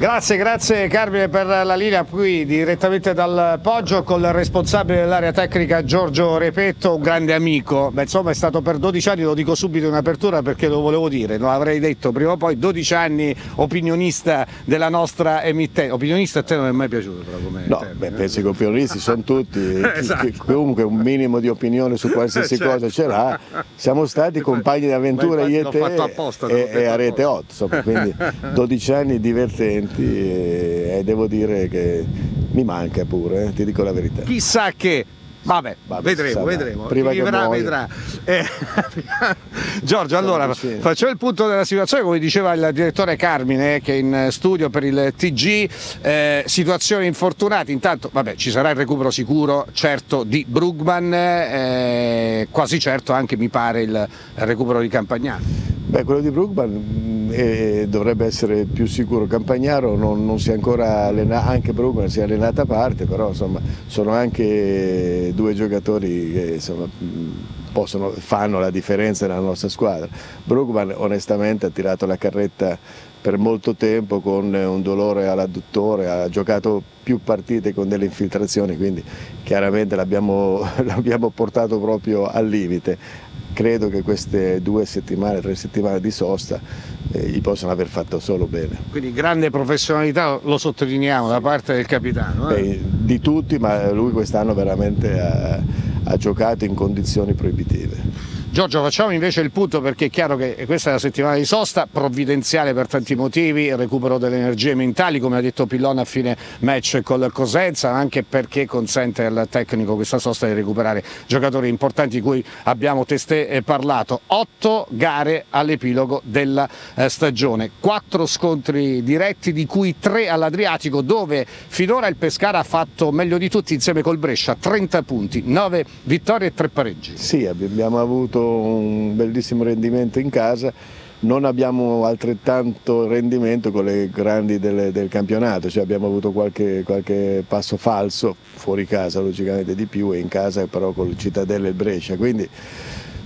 Grazie, grazie Carmine per la linea qui direttamente dal Poggio con il responsabile dell'area tecnica Giorgio Repetto, un grande amico. Beh, insomma è stato per 12 anni, lo dico subito in apertura perché lo volevo dire, lo avrei detto prima o poi, 12 anni opinionista della nostra emittente. Opinionista a te non è mai piaciuto però come No, beh, eh? penso che opinionisti sono tutti, Esatto. chi- comunque un minimo di opinione su qualsiasi Certo. cosa ce l'ha. Siamo stati compagni di avventura Ma io e te apposta, e, e a Rete apposta. 8, insomma, quindi 12 anni divertenti e, e devo dire che mi manca pure, eh, ti dico la verità. Chissà che. Vabbè, Vabbè, vedremo, vedremo. Prima vivrà, vedrà. Eh, Giorgio, allora facciamo il punto della situazione, come diceva il direttore Carmine che è in studio per il TG, eh, situazione infortunati, intanto vabbè, ci sarà il recupero sicuro, certo, di Brugman, eh, quasi certo anche mi pare il recupero di Campagnano. Beh, quello di Brugman mh, eh, dovrebbe essere più sicuro. Campagnaro non, non si è ancora allenato, anche Brugman si è allenato a parte, però insomma sono anche due giocatori che insomma, mh, possono- fanno la differenza nella nostra squadra. Brugman onestamente ha tirato la carretta per molto tempo con un dolore all'adduttore, ha giocato più partite con delle infiltrazioni, quindi chiaramente l'abbiamo portato proprio al limite credo che queste due settimane, tre settimane di sosta eh, gli possano aver fatto solo bene. Quindi grande professionalità, lo sottolineiamo, da parte del capitano. eh. Beh, di tutti, ma lui quest'anno veramente ha, ha giocato in condizioni proibitive. Giorgio, facciamo invece il punto perché è chiaro che questa è la settimana di sosta, provvidenziale per tanti motivi, recupero delle energie mentali, come ha detto Pillone a fine match col Cosenza, anche perché consente al tecnico questa sosta di recuperare giocatori importanti di cui abbiamo testé eh, parlato. Otto gare all'epilogo della eh, stagione, quattro scontri diretti di cui tre all'Adriatico dove finora il Pescara ha fatto meglio di tutti insieme col Brescia, 30 punti, 9 vittorie e 3 pareggi. Sì, abbiamo avuto un bellissimo rendimento in casa, non abbiamo altrettanto rendimento con le grandi del, del campionato, cioè abbiamo avuto qualche, qualche passo falso, fuori casa logicamente di più e in casa però col Cittadella e il Brescia. Quindi,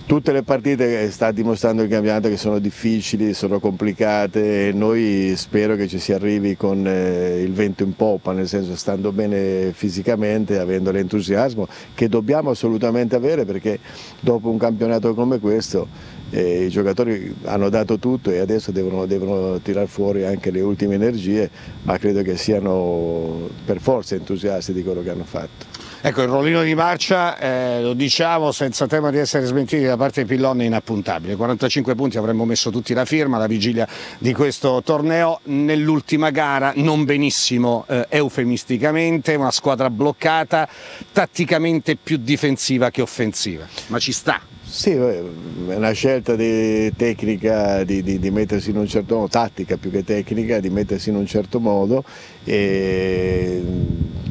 Tutte le partite che sta dimostrando il campionato che sono difficili, sono complicate e noi spero che ci si arrivi con eh, il vento in poppa, nel senso stando bene fisicamente, avendo l'entusiasmo che dobbiamo assolutamente avere perché dopo un campionato come questo eh, i giocatori hanno dato tutto e adesso devono, devono tirar fuori anche le ultime energie, ma credo che siano per forza entusiasti di quello che hanno fatto. Ecco, il rollino di marcia, eh, lo diciamo senza tema di essere smentiti da parte di Pillon, è inappuntabile. 45 punti avremmo messo tutti la firma alla vigilia di questo torneo. Nell'ultima gara, non benissimo eh, eufemisticamente, una squadra bloccata, tatticamente più difensiva che offensiva. Ma ci sta. Sì, eh, è una scelta di tecnica di, di- di mettersi in un certo modo, tattica più che tecnica, di mettersi in un certo modo e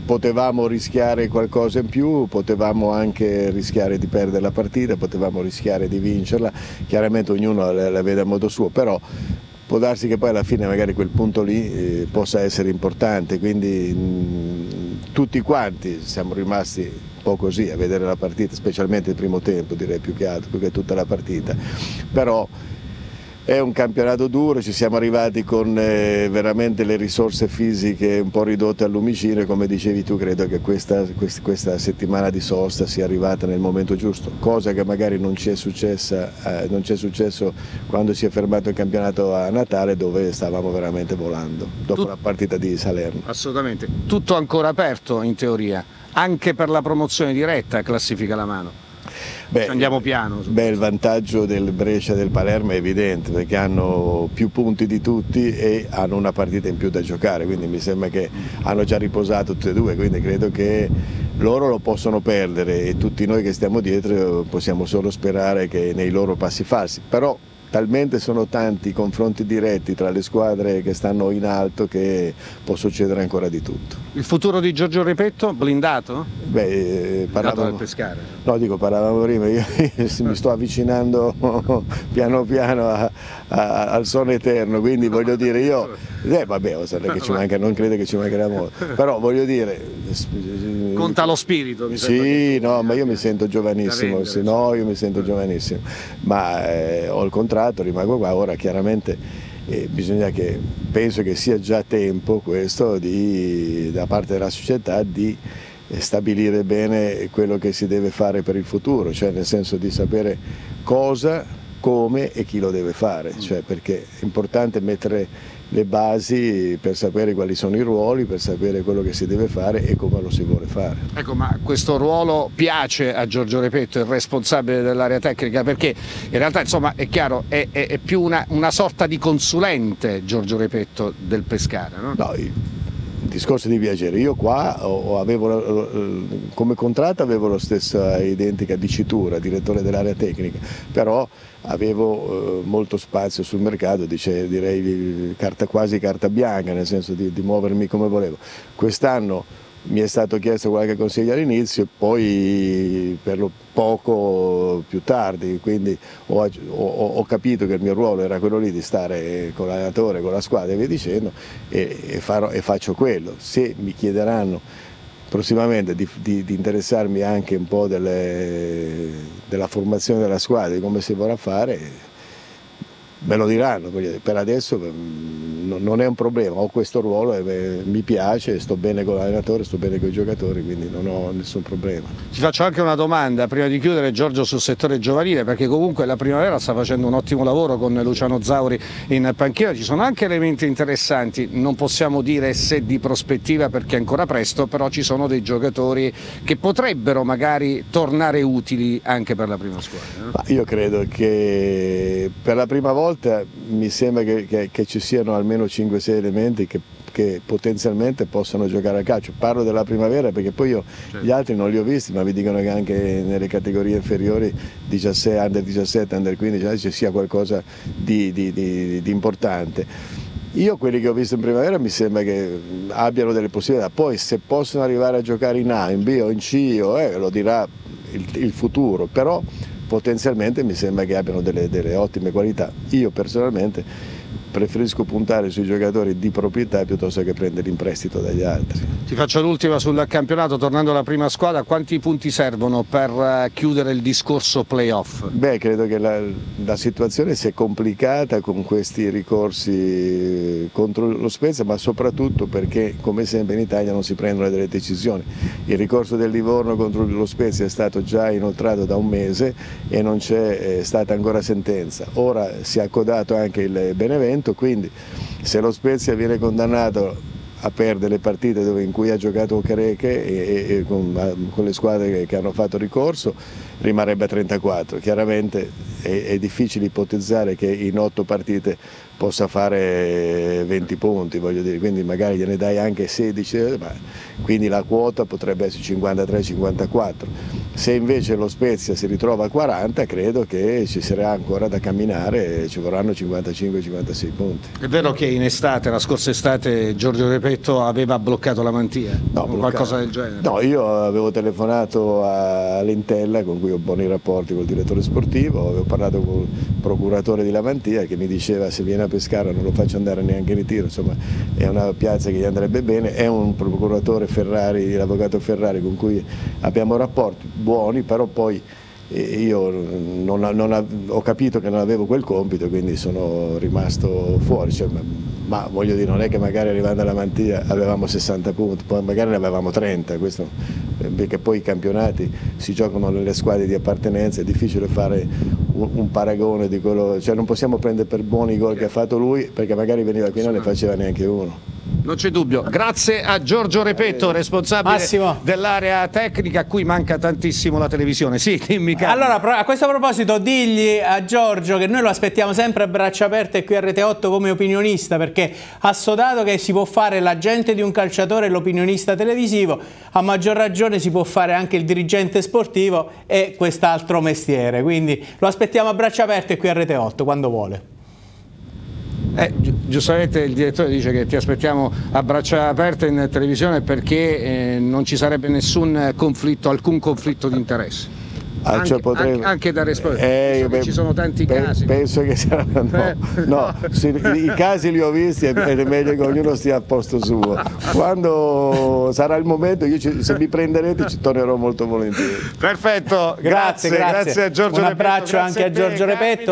potevamo rischiare qualcosa in più, potevamo anche rischiare di perdere la partita, potevamo rischiare di vincerla, chiaramente ognuno la, la vede a modo suo, però può darsi che poi alla fine magari quel punto lì eh, possa essere importante, quindi mh, tutti quanti siamo rimasti po' così a vedere la partita, specialmente il primo tempo direi più che altro, più che tutta la partita, però è un campionato duro, ci siamo arrivati con eh, veramente le risorse fisiche un po' ridotte al lumicino e come dicevi tu credo che questa, quest- questa settimana di sosta sia arrivata nel momento giusto, cosa che magari non ci è, successa, eh, non ci è successo quando si è fermato il campionato a Natale dove stavamo veramente volando, dopo Tu- la partita di Salerno. Assolutamente. Tutto ancora aperto in teoria, anche per la promozione diretta, classifica la mano. Beh, andiamo piano. Beh, il vantaggio del Brescia e del Palermo è evidente perché hanno più punti di tutti e hanno una partita in più da giocare, quindi mi sembra che hanno già riposato tutte e due, quindi credo che loro lo possono perdere e tutti noi che stiamo dietro possiamo solo sperare che nei loro passi falsi. Però talmente sono tanti i confronti diretti tra le squadre che stanno in alto che può succedere ancora di tutto. Il futuro di Giorgio Repetto, blindato? Beh, eh, Blindato parlavamo- dal pescare. No, dico, parlavamo prima, io mi sto avvicinando piano piano a- a- al sonno eterno, quindi voglio dire io, eh, vabbè, oh, sarà che ci manca, non credo che ci mancherà molto, però voglio dire... Conta lo spirito. mi Sì, no, ma io mi sento giovanissimo, sì, no, io mi sento giovanissimo, ma eh, ho il contratto, rimango qua, ora chiaramente e bisogna che, penso che sia già tempo questo di, da parte della società di stabilire bene quello che si deve fare per il futuro, cioè nel senso di sapere cosa, come e chi lo deve fare, cioè perché è importante mettere le basi per sapere quali sono i ruoli, per sapere quello che si deve fare e come lo si vuole fare. Ecco, ma questo ruolo piace a Giorgio Repetto, il responsabile dell'area tecnica, perché in realtà insomma è chiaro, è, è, è più una, una, sorta di consulente Giorgio Repetto del Pescara, no? No, discorso di viaggiare. Io qua avevo, come contratto avevo la stessa identica dicitura, direttore dell'area tecnica, però avevo eh, molto spazio sul mercato, dice, direi carta, quasi carta bianca, nel senso di, di muovermi come volevo. Quest'anno mi è stato chiesto qualche consiglio all'inizio, poi per lo poco più tardi, quindi ho, ho, ho, capito che il mio ruolo era quello lì di stare con l'allenatore, con la squadra e via dicendo e, e, farò, e faccio quello. Se mi chiederanno prossimamente di, di, di interessarmi anche un po' delle, della formazione della squadra, di come si vorrà fare, me lo diranno, per adesso non è un problema, ho questo ruolo e mi piace, sto bene con l'allenatore, sto bene con i giocatori, quindi non ho nessun problema. Ti faccio anche una domanda prima di chiudere Giorgio sul settore giovanile, perché comunque la primavera sta facendo un ottimo lavoro con Luciano Zauri in panchina, ci sono anche elementi interessanti, non possiamo dire se di prospettiva perché è ancora presto, però ci sono dei giocatori che potrebbero magari tornare utili anche per la prima squadra. No? Io credo che per la prima volta mi sembra che, che, che ci siano almeno almeno 5-6 elementi che, che, potenzialmente possano giocare a calcio. Parlo della primavera perché poi io certo. gli altri non li ho visti, ma vi dicono che anche nelle categorie inferiori 17, under 17, under 15 ci sia qualcosa di, di, di, di importante. Io quelli che ho visto in primavera mi sembra che abbiano delle possibilità, poi se possono arrivare a giocare in A, in B o in C o eh, lo dirà il, il futuro, però potenzialmente mi sembra che abbiano delle, delle ottime qualità. Io personalmente preferisco puntare sui giocatori di proprietà piuttosto che prendere in prestito dagli altri. Ti faccio l'ultima sul campionato, tornando alla prima squadra, quanti punti servono per eh, chiudere il discorso playoff? Beh, credo che la, la situazione sia complicata con questi ricorsi contro lo Spezia, ma soprattutto perché come sempre in Italia non si prendono delle decisioni. Il ricorso del Livorno contro lo Spezia è stato già inoltrato da un mese e non c'è eh, stata ancora sentenza. Ora si è accodato anche il Benevento momento, quindi se lo Spezia viene condannato a perdere le partite in cui ha giocato Careche e, e con, con, le squadre che, hanno fatto ricorso rimarrebbe a 34. Chiaramente è, è, difficile ipotizzare che in otto partite possa fare 20 punti, dire, quindi magari gliene dai anche 16, ma, quindi la quota potrebbe essere 53-54. Se invece lo Spezia si ritrova a 40 credo che ci sarà ancora da camminare e ci vorranno 55-56 punti. È vero che in estate, la scorsa estate, Giorgio Repetto aveva bloccato la mantia no, o qualcosa del genere? No, io avevo telefonato a Lentella con cui ho buoni rapporti col direttore sportivo, avevo parlato con il procuratore di Lamantia che mi diceva se viene a Pescara non lo faccio andare neanche in ritiro, insomma è una piazza che gli andrebbe bene, è un procuratore Ferrari, l'avvocato Ferrari con cui abbiamo rapporti buoni, però poi eh, io non, non, ho capito che non avevo quel compito, quindi sono rimasto fuori. Cioè, ma voglio dire, non è che magari arrivando alla Mantia avevamo 60 punti, poi magari ne avevamo 30, questo, eh, perché poi i campionati si giocano nelle squadre di appartenenza, è difficile fare un, un paragone di quello, cioè non possiamo prendere per buoni i gol che ha fatto lui, perché magari veniva qui e non ne faceva neanche uno. Non c'è dubbio, grazie a Giorgio Repetto, responsabile dell'area tecnica a cui manca tantissimo la televisione. Sì, dimmi Carlo. Allora, a questo proposito, digli a Giorgio che noi lo aspettiamo sempre a braccia aperte qui a Rete 8 come opinionista, perché ha sodato che si può fare l'agente di un calciatore e l'opinionista televisivo, a maggior ragione si può fare anche il dirigente sportivo e quest'altro mestiere. Quindi lo aspettiamo a braccia aperte qui a Rete 8 quando vuole. Eh, gi giustamente il direttore dice che ti aspettiamo a braccia aperte in televisione perché eh, non ci sarebbe nessun conflitto, alcun conflitto di interesse. Ah, anche, potrei... anche, anche, da rispondere, eh, beh, ci sono tanti pe casi. Penso che saranno, no, no se, i casi li ho visti ed è meglio che ognuno stia a posto suo. Quando sarà il momento, ci, se mi prenderete ci tornerò molto volentieri. Perfetto, grazie, grazie, grazie, grazie a Giorgio Un abbraccio Repetto, anche a Giorgio Repetto.